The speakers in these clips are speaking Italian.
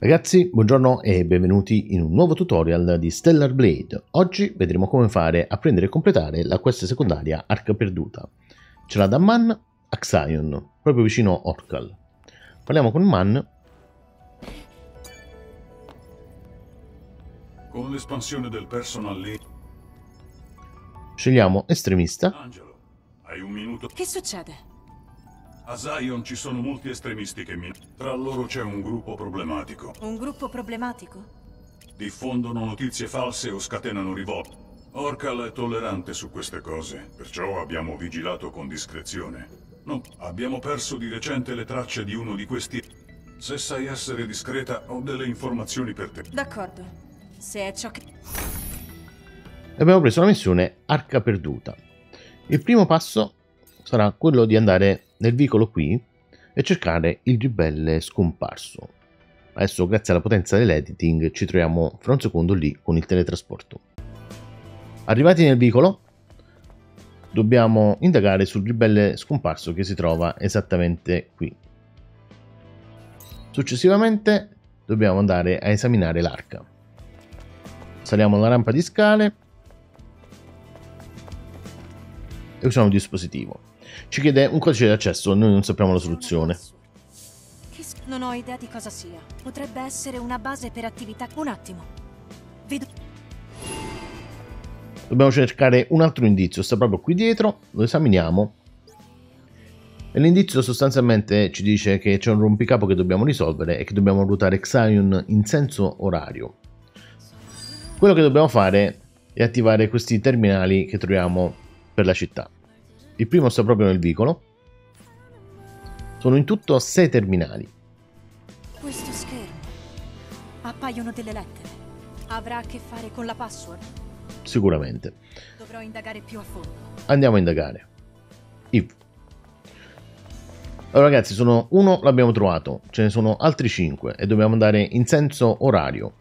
Ragazzi, buongiorno e benvenuti in un nuovo tutorial di Stellar Blade. Oggi vedremo come fare a prendere e completare la quest secondaria Arca Perduta. Ce l'ha da Man a Xion, proprio vicino Orcal. Parliamo con Man. Con l'espansione del personal lì... Scegliamo estremista. Angelo, hai un minuto? Che succede? A Zion ci sono molti estremisti che mi... Tra loro c'è un gruppo problematico. Un gruppo problematico? Diffondono notizie false o scatenano rivolte. Orcal è tollerante su queste cose, perciò abbiamo vigilato con discrezione. No, abbiamo perso di recente le tracce di uno di questi... Se sai essere discreta, ho delle informazioni per te. D'accordo. Se è ciò che... Abbiamo preso la missione Arca Perduta. Il primo passo sarà quello di andare nel vicolo qui e cercare il ribelle scomparso. Adesso grazie alla potenza dell'editing ci troviamo fra un secondo lì con il teletrasporto. Arrivati nel vicolo dobbiamo indagare sul ribelle scomparso che si trova esattamente qui. Successivamente dobbiamo andare a esaminare l'arca. Saliamo la rampa di scale e usiamo il dispositivo. Ci chiede un codice di accesso, noi non sappiamo la soluzione. Non ho idea di cosa sia. Potrebbe essere una base per attività... Un attimo. Vedo... Dobbiamo cercare un altro indizio, sta proprio qui dietro, lo esaminiamo. E l'indizio sostanzialmente ci dice che c'è un rompicapo che dobbiamo risolvere e che dobbiamo ruotare Xion in senso orario. Quello che dobbiamo fare è attivare questi terminali che troviamo per la città. Il primo sta proprio nel vicolo. Sono in tutto 6 terminali. Questo schermo. Appaiono delle lettere. Avrà a che fare con la password. Sicuramente. Dovrò indagare più a fondo. Andiamo a indagare. If. Allora ragazzi, sono uno l'abbiamo trovato, ce ne sono altri 5 e dobbiamo andare in senso orario.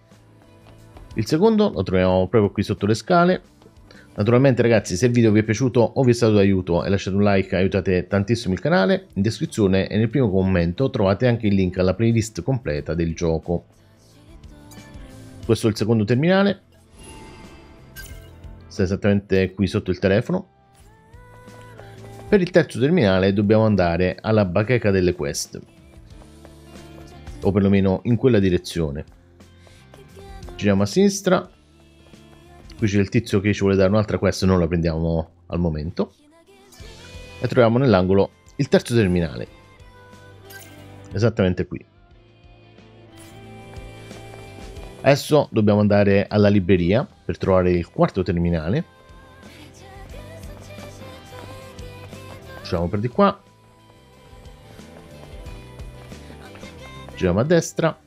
Il secondo lo troviamo proprio qui sotto le scale. Naturalmente ragazzi, se il video vi è piaciuto o vi è stato d'aiuto e lasciate un like, aiutate tantissimo il canale. In descrizione e nel primo commento trovate anche il link alla playlist completa del gioco. Questo è il secondo terminale. Sta esattamente qui sotto il telefono. Per il terzo terminale dobbiamo andare alla bacheca delle quest. O perlomeno in quella direzione. Giriamo a sinistra. Qui c'è il tizio che ci vuole dare un'altra quest, non la prendiamo al momento. E troviamo nell'angolo il terzo terminale. Esattamente qui. Adesso dobbiamo andare alla libreria per trovare il quarto terminale. Usciamo per di qua. Giriamo a destra.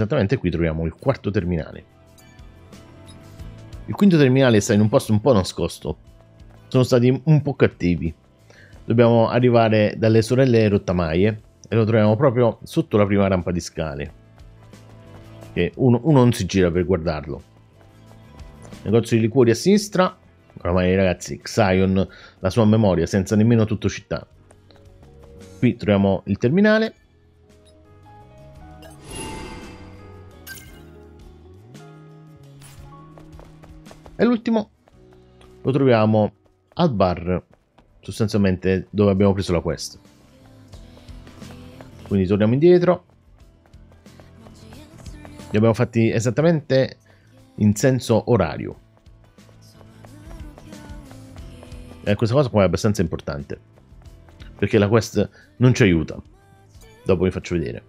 Esattamente qui troviamo il quarto terminale. Il quinto terminale sta in un posto un po' nascosto. Sono stati un po' cattivi. Dobbiamo arrivare dalle sorelle rottamaie e lo troviamo proprio sotto la prima rampa di scale. Che uno, uno non si gira per guardarlo. Negozio di liquori a sinistra. Oramai ragazzi, Xion, la sua memoria senza nemmeno tutto città. Qui troviamo il terminale. E l'ultimo lo troviamo al bar, sostanzialmente dove abbiamo preso la quest. Quindi torniamo indietro. Li abbiamo fatti esattamente in senso orario. E questa cosa qua è abbastanza importante. Perché la quest non ci aiuta. Dopo vi faccio vedere.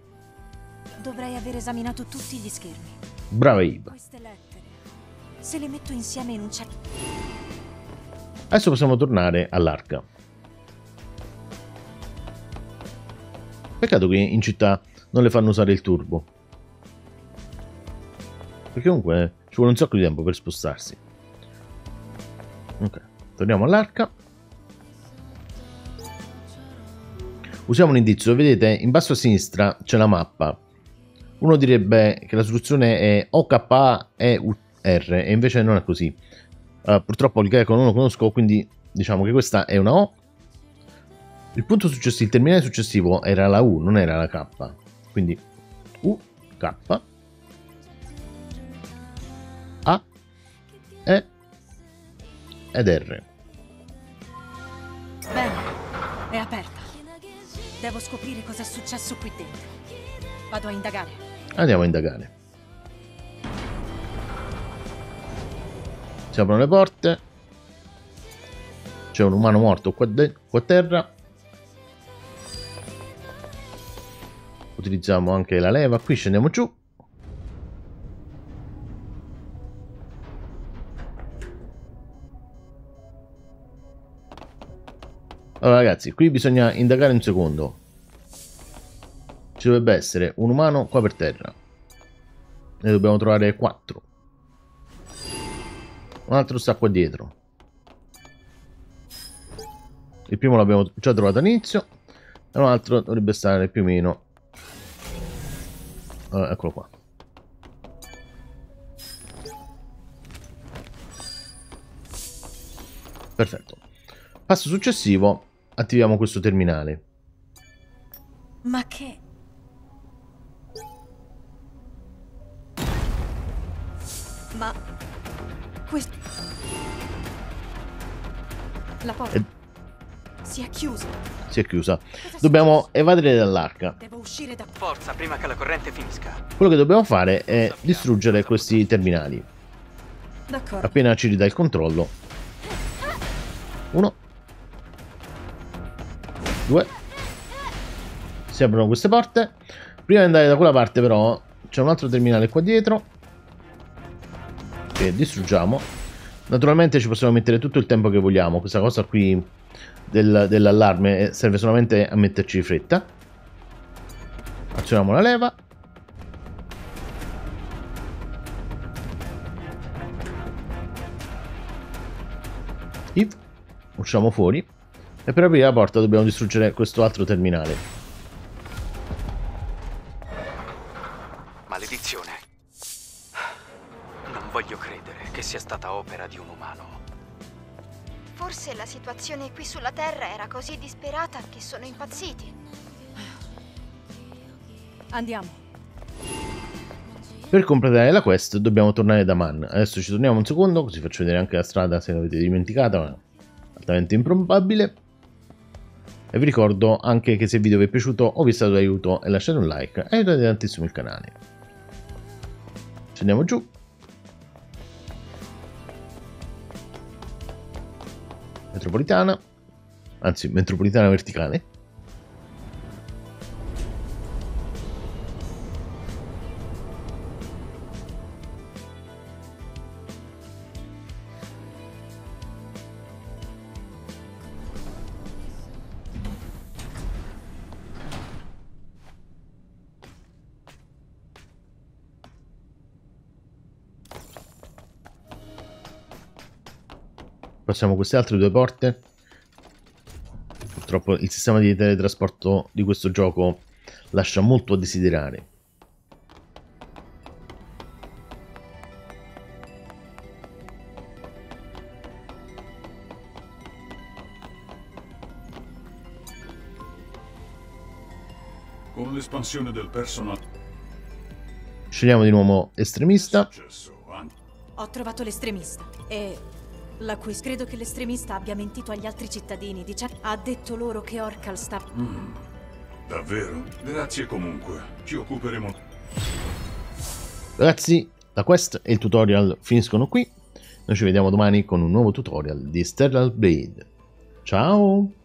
Dovrei aver esaminato tutti gli schermi. Brava Iva. Se le metto insieme in un certo... Adesso possiamo tornare all'arca. Peccato che in città non le fanno usare il turbo. Perché comunque ci vuole un sacco di tempo per spostarsi. Ok, torniamo all'arca. Usiamo un indizio, vedete in basso a sinistra c'è la mappa. Uno direbbe che la soluzione è OKA e UR e invece non è così. Uh, purtroppo il greco non lo conosco, quindi diciamo che questa è una O Il punto successivo, il terminale successivo era la U, non era la K. Quindi U, K, A, E ed R. Bene, è aperta. Devo scoprire cosa è successo qui dentro. Vado a indagare. Andiamo a indagare. Si aprono le porte. C'è un umano morto qua, qua a terra. Utilizziamo anche la leva. Qui scendiamo giù. Allora ragazzi, qui bisogna indagare un secondo. Ci dovrebbe essere un umano qua per terra. Ne dobbiamo trovare quattro. Un altro sta qua dietro. Il primo l'abbiamo già trovato all'inizio. E un altro dovrebbe stare più o meno. Uh, eccolo qua. Perfetto. Passo successivo attiviamo questo terminale. Ma che... Ma... Questo... La porta... E... Si è chiusa. Si è chiusa. Dobbiamo evadere dall'arca. Devo uscire da... Forza, prima che la corrente finisca. Quello che dobbiamo fare è distruggere questi terminali. D'accordo. Appena ci ridà il controllo. Uno. Due. Si aprono queste porte. Prima di andare da quella parte però c'è un altro terminale qua dietro. Che distruggiamo. Naturalmente ci possiamo mettere tutto il tempo che vogliamo. Questa cosa qui del, dell'allarme serve solamente a metterci di fretta. Azioniamo la leva. If. Usciamo fuori. E per aprire la porta dobbiamo distruggere questo altro terminale. Sia stata opera di un umano. Forse la situazione qui sulla Terra era così disperata che sono impazziti. Andiamo. Per completare la quest dobbiamo tornare da Man. Adesso ci torniamo un secondo, così faccio vedere anche la strada se l'avete dimenticata, ma altamente improbabile. E vi ricordo anche che se il video vi è piaciuto o vi è stato d'aiuto e lasciate un like, aiutate tantissimo il canale. Scendiamo giù. Metropolitana, anzi metropolitana verticale. Passiamo queste altre due porte. Purtroppo il sistema di teletrasporto di questo gioco lascia molto a desiderare. Con l'espansione del personal... Scegliamo di nuovo estremista. Ho trovato l'estremista e la cui credo che l'estremista abbia mentito agli altri cittadini. Dice... Ha detto loro che Orcal sta... Mm, davvero? Grazie comunque. Ci occuperemo... Ragazzi, la quest e il tutorial finiscono qui. Noi ci vediamo domani con un nuovo tutorial di Stellar Blade. Ciao!